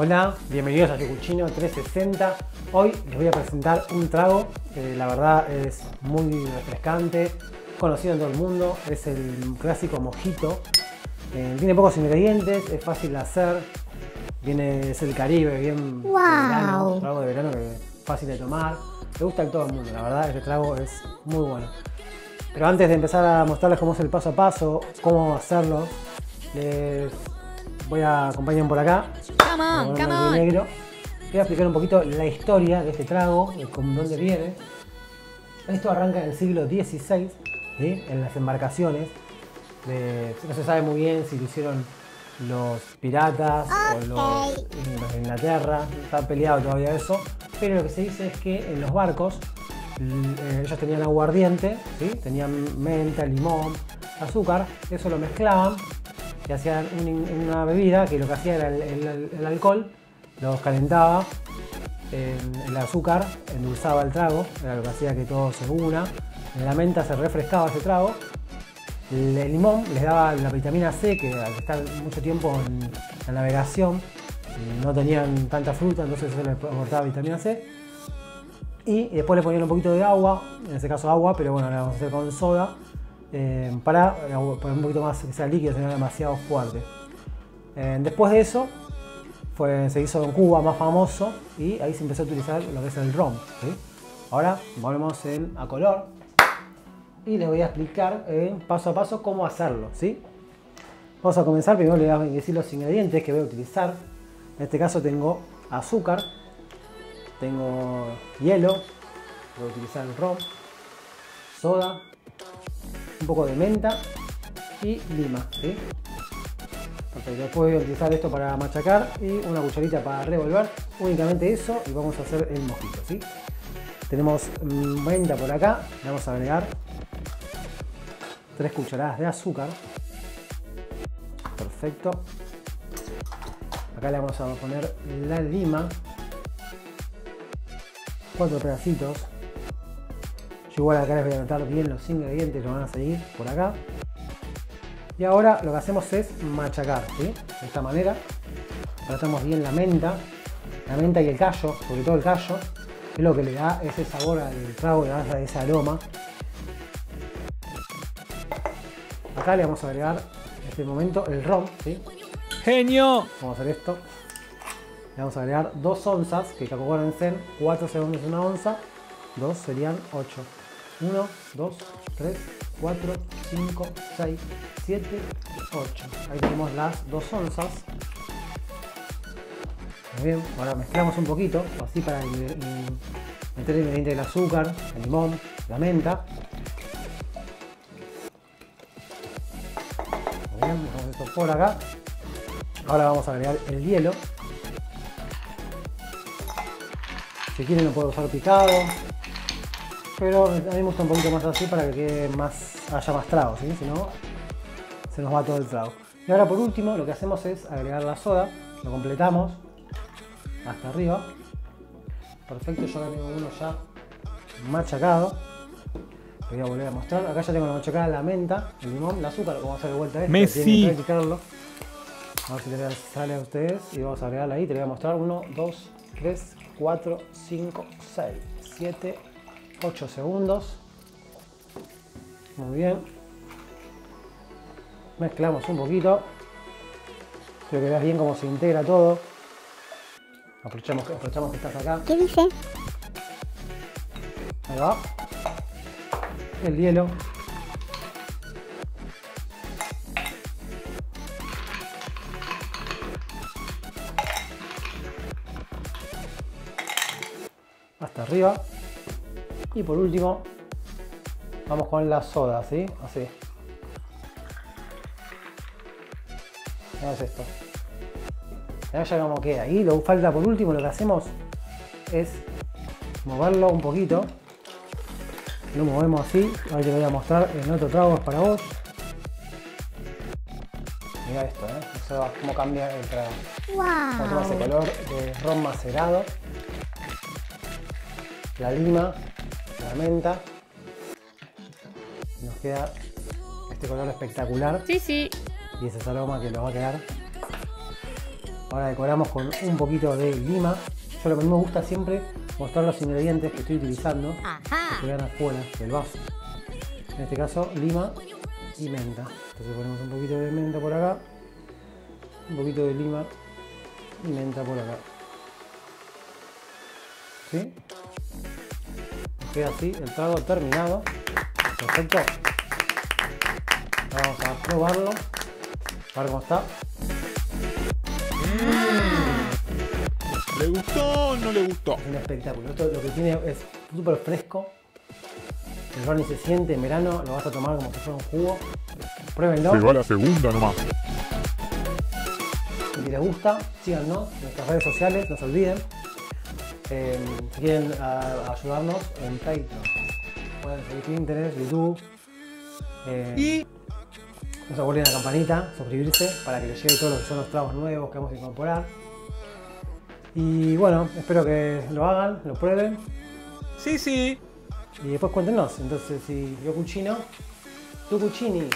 Hola, bienvenidos a Tecuchino 360. Hoy les voy a presentar un trago que la verdad es muy refrescante, conocido en todo el mundo. Es el clásico mojito. Eh, tiene pocos ingredientes, es fácil de hacer. Viene, es el Caribe, bien Wow. verano, un trago de verano que es fácil de tomar. Le gusta a todo el mundo, la verdad, este trago es muy bueno. Pero antes de empezar a mostrarles cómo es el paso a paso, cómo hacerlo, les voy a acompañar por acá. Come on, come on. negro. Voy a explicar un poquito la historia de este trago, de con dónde viene. Esto arranca en el siglo XVI, ¿sí? en las embarcaciones. de- no se sabe muy bien si lo hicieron los piratas o los, de Inglaterra, está peleado todavía eso. Pero lo que se dice es que en los barcos eh, ellos tenían aguardiente, ¿sí? tenían menta, limón, azúcar, eso lo mezclaban y hacían un- una bebida que lo que hacía era el, alcohol, los calentaba, el, el azúcar endulzaba el trago, era lo que hacía que todo se una, en la menta se refrescaba ese trago, el, limón les daba la vitamina C, que al estar mucho tiempo en la navegación eh, no tenían tanta fruta, entonces eso les aportaba vitamina C. Y después le ponían un poquito de agua, en este caso agua, pero bueno, la vamos a hacer con soda, eh, para, para un poquito más que sea líquido, no demasiado fuerte. Eh, después de eso, fue, se hizo en Cuba más famoso y ahí se empezó a utilizar lo que es el. ¿sí? Ahora volvemos a color y les voy a explicar eh, paso a paso cómo hacerlo. ¿sí? Vamos a comenzar, primero les voy a decir los ingredientes que voy a utilizar. En este caso tengo azúcar, tengo hielo, voy a utilizar el ron, soda, un poco de menta y lima. ¿sí? Perfecto, después voy a utilizar esto para machacar y una cucharita para revolver. Únicamente eso y vamos a hacer el mojito. ¿sí? Tenemos mm, menta por acá, le vamos a agregar 3 cucharadas de azúcar. Perfecto. Acá le vamos a poner la lima. Cuatro pedacitos. Yo igual acá les voy a anotar bien los ingredientes, lo van a seguir por acá. Y ahora lo que hacemos es machacar, ¿sí? De esta manera. Tratamos bien la menta, la menta y el callo, sobre todo el callo, que es lo que le da ese sabor al trago, le da ese aroma. Acá le vamos a agregar en este momento el ron, ¿sí? Genio. Vamos a hacer esto. Le vamos a agregar 2 onzas, que acuérdense, 4 segundos una onza, 2 serían 8. 1, 2, 3, 4, 5, 6, 7, 8. Ahí tenemos las 2 onzas. Muy bien, ahora mezclamos un poquito, así para in- in- meter el ingrediente del azúcar, el limón, la menta. Muy bien, dejamos esto por acá. Ahora vamos a agregar el hielo. Si quieren lo puedo usar picado. Pero a mí me gusta un poquito más así para que quede más, haya más trago, ¿sí? Si no, se nos va todo el trago. Y ahora por último lo que hacemos es agregar la soda. Lo completamos hasta arriba. Perfecto, yo acá tengo uno ya machacado. Lo voy a volver a mostrar. Acá ya tengo la machacada la menta, el limón, el azúcar. Vamos a hacer de vuelta esto. Messi. Tienen que practicarlo. A ver si les sale a ustedes. Y vamos a agregarla ahí. Te voy a mostrar 1, 2, 3, 4, 5, 6, 7, 8 segundos. Muy bien. Mezclamos un poquito. Quiero que veas bien cómo se integra todo. Aprovechamos, que- aprovechamos que estás acá. ¿Qué dice? Ahí va. El hielo. Hasta arriba. Y por último, vamos con la soda, ¿sí? Así. Veamos esto. Veamos ya cómo queda. Y lo falta por último, lo que hacemos es moverlo un poquito. Lo movemos así. Ahora te voy a mostrar en otro trago es para vos. Mira esto, ¿eh? Eso cómo cambia el trago. Wow. color de ron macerado. La lima, la menta. Nos queda este color espectacular Sí, sí. y ese aroma que nos va a quedar Ahora decoramos con un poquito de lima. Yo lo que a mí me gusta siempre mostrar los ingredientes que estoy utilizando, que vean afuera del vaso. En este caso, lima y menta. Entonces ponemos un poquito de menta por acá, un poquito de lima y menta por acá. ¿Sí? Queda así el trago terminado. Perfecto. Vamos a probarlo. A ver cómo está. ¿Le gustó o no le gustó? Un espectáculo. Esto lo que tiene es súper fresco. El brownie se siente en verano, lo vas a tomar como si fuera un jugo. Pruébenlo. Llegó a la segunda nomás. Si les gusta, síganos en nuestras redes sociales, no se olviden. Eh, si quieren a- ayudarnos en Patreon, pueden seguir Pinterest, YouTube. Eh, Y No se olviden la campanita, suscribirse para que les llegue todo lo que son los tragos nuevos que vamos a incorporar. Y bueno, espero que lo hagan, lo prueben sí, sí. y después cuéntenos. Entonces, si yo cuchino, tu cuchini.